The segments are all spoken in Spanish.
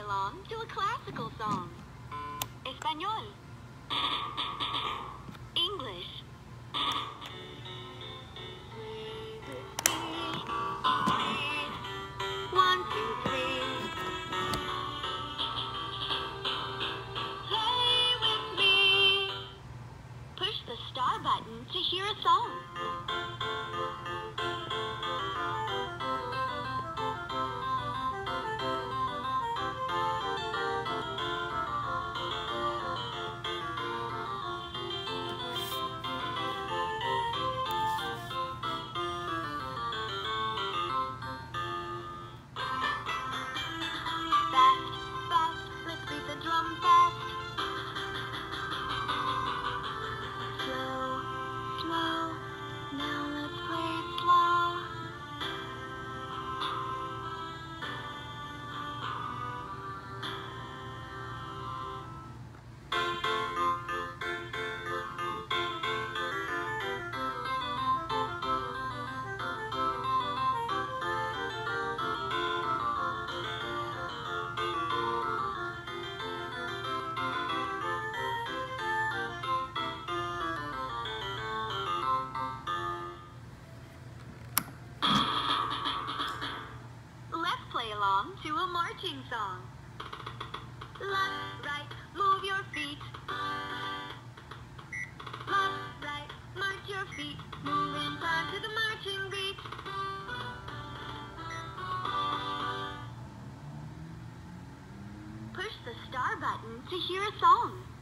along to a classical song. Español. Marching song. Left, right, move your feet. Left, right, march your feet. Move in time to the marching beat. Push the star button to hear a song.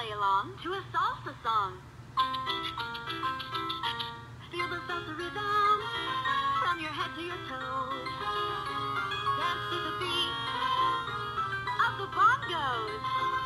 Play along to a salsa song. Feel the salsa rhythm from your head to your toes. Dance to the beat of the bongos.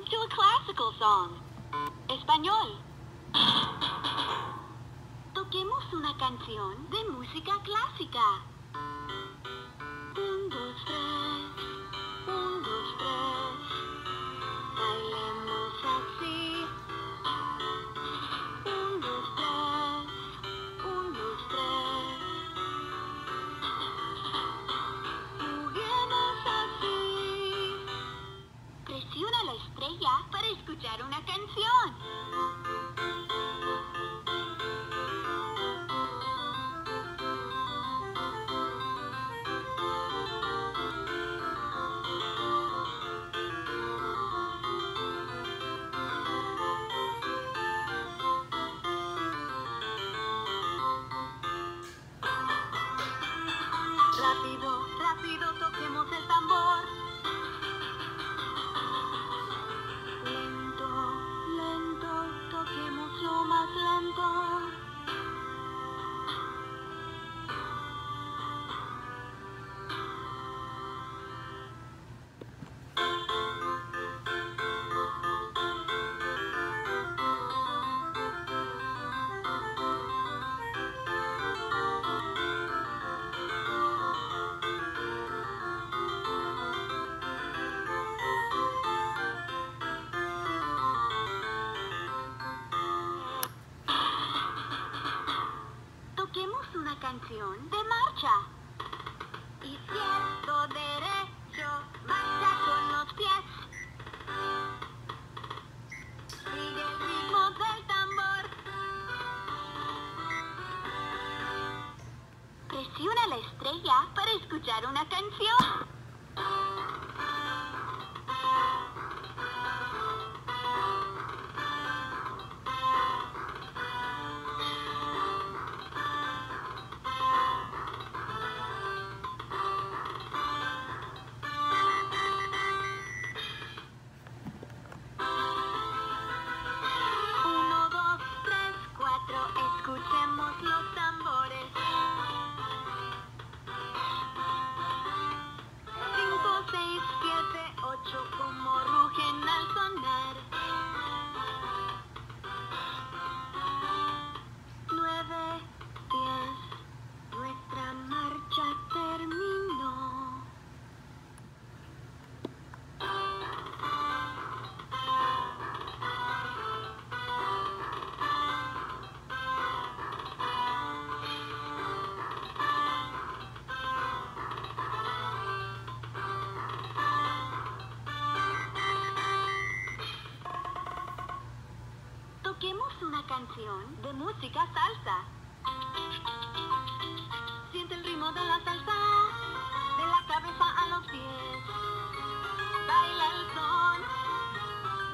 To a classical song. Español. Toquemos una canción de música clásica. Escuchar escuchar una canción. Canción de música salsa. Siente el ritmo de la salsa, de la cabeza a los pies. Baila el son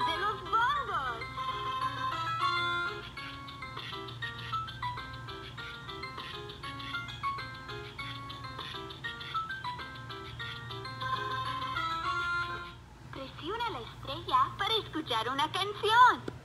de los bongos. Presiona la estrella para escuchar una canción.